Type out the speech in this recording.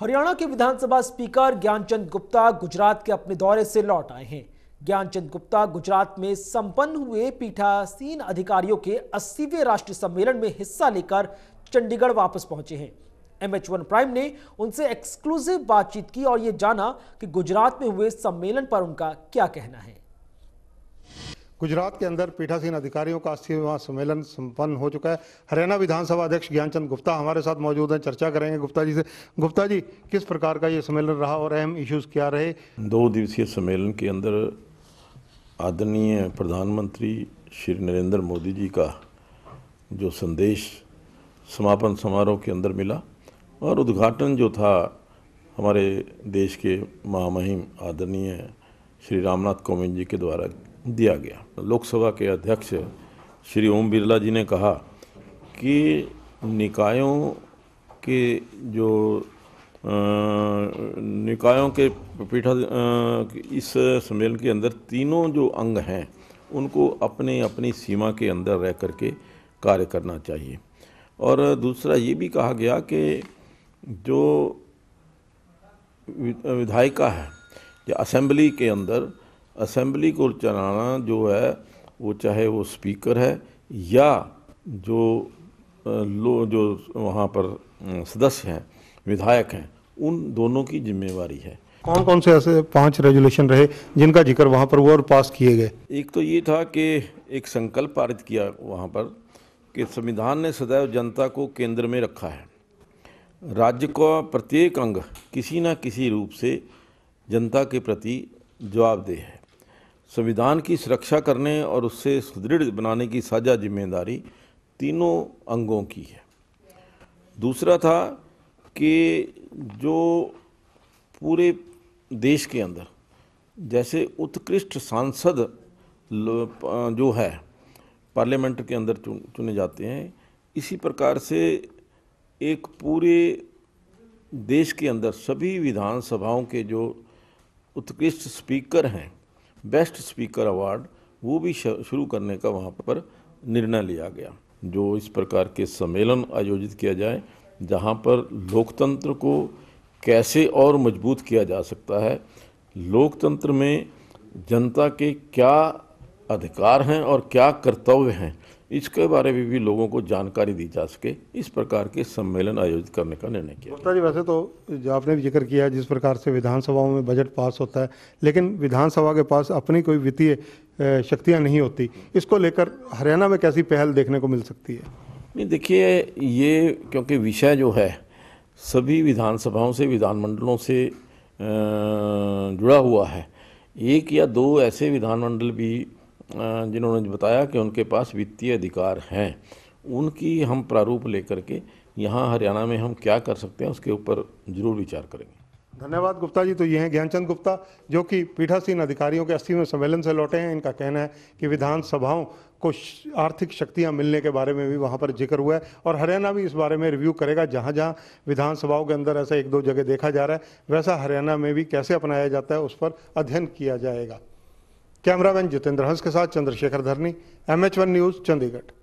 हरियाणा के विधानसभा स्पीकर ज्ञानचंद गुप्ता गुजरात के अपने दौरे से लौट आए हैं। ज्ञानचंद गुप्ता गुजरात में संपन्न हुए पीठासीन अधिकारियों के 80वें राष्ट्रीय सम्मेलन में हिस्सा लेकर चंडीगढ़ वापस पहुँचे हैं। एम एच वन प्राइम ने उनसे एक्सक्लूसिव बातचीत की और ये जाना कि गुजरात में हुए सम्मेलन पर उनका क्या कहना है। गुजरात के अंदर पीठासीन अधिकारियों का अस्सीवा सम्मेलन संपन्न हो चुका है। हरियाणा विधानसभा अध्यक्ष ज्ञानचंद गुप्ता हमारे साथ मौजूद हैं। चर्चा करेंगे गुप्ता जी से। गुप्ता जी, किस प्रकार का ये सम्मेलन रहा और अहम इश्यूज़ क्या रहे? दो दिवसीय सम्मेलन के अंदर आदरणीय प्रधानमंत्री श्री नरेंद्र मोदी जी का जो संदेश समापन समारोह के अंदर मिला और उद्घाटन जो था हमारे देश के महामहिम आदरणीय श्री रामनाथ कोविंद जी के द्वारा दिया गया। लोकसभा के अध्यक्ष श्री ओम बिरला जी ने कहा कि निकायों के जो आ, निकायों के पीठा इस सम्मेलन के अंदर तीनों जो अंग हैं उनको अपने अपनी सीमा के अंदर रह करके कार्य करना चाहिए। और दूसरा ये भी कहा गया कि जो विधायिका है या असेंबली के अंदर असेंबली को चलाना जो है वो चाहे वो स्पीकर है या जो लो जो वहाँ पर सदस्य हैं विधायक हैं उन दोनों की जिम्मेवारी है। कौन कौन से ऐसे पाँच रेजुलेशन रहे जिनका ज़िक्र वहाँ पर हुआ और पास किए गए? एक तो ये था कि एक संकल्प पारित किया वहाँ पर कि संविधान ने सदैव जनता को केंद्र में रखा है। राज्य का प्रत्येक अंग किसी न किसी रूप से जनता के प्रति जवाबदेह है। संविधान की सुरक्षा करने और उससे सुदृढ़ बनाने की साझा ज़िम्मेदारी तीनों अंगों की है। दूसरा था कि जो पूरे देश के अंदर, जैसे उत्कृष्ट सांसद जो है, पार्लियामेंट के अंदर चुने जाते हैं, इसी प्रकार से एक पूरे देश के अंदर सभी विधानसभाओं के जो उत्कृष्ट स्पीकर हैं बेस्ट स्पीकर अवार्ड, वो भी शुरू करने का वहाँ पर निर्णय लिया गया, जो इस प्रकार के सम्मेलन आयोजित किया जाए, जहाँ पर लोकतंत्र को कैसे और मज़बूत किया जा सकता है, लोकतंत्र में जनता के क्या अधिकार हैं और क्या कर्तव्य हैं इसके बारे में भी भी लोगों को जानकारी दी जा सके इस प्रकार के सम्मेलन आयोजित करने का निर्णय किया गुप्ता जी वैसे तो जो आपने भी ज़िक्र किया जिस प्रकार से विधानसभाओं में बजट पास होता है लेकिन विधानसभा के पास अपनी कोई वित्तीय शक्तियाँ नहीं होती। इसको लेकर हरियाणा में कैसी पहल देखने को मिल सकती है? नहीं देखिए ये क्योंकि विषय जो है सभी विधानसभाओं से विधानमंडलों से जुड़ा हुआ है। एक या दो ऐसे विधानमंडल भी जिन्होंने बताया कि उनके पास वित्तीय अधिकार हैं, उनकी हम प्रारूप लेकर के यहाँ हरियाणा में हम क्या कर सकते हैं, उसके ऊपर ज़रूर विचार करेंगे। धन्यवाद गुप्ता जी तो ये हैं ज्ञानचंद गुप्ता, जो कि पीठासीन अधिकारियों के अस्सीवें सम्मेलन से लौटे हैं। इनका कहना है कि विधानसभाओं को आर्थिक शक्तियाँ मिलने के बारे में भी वहाँ पर ज़िक्र हुआ है और हरियाणा भी इस बारे में रिव्यू करेगा जहाँ जहाँ विधानसभाओं के अंदर ऐसा एक दो जगह देखा जा रहा है। वैसा हरियाणा में भी कैसे अपनाया जाता है, उस पर अध्ययन किया जाएगा। कैमरामैन जितेंद्र हंस के साथ Chandrashekhar Dharni M H one news Chandigarh.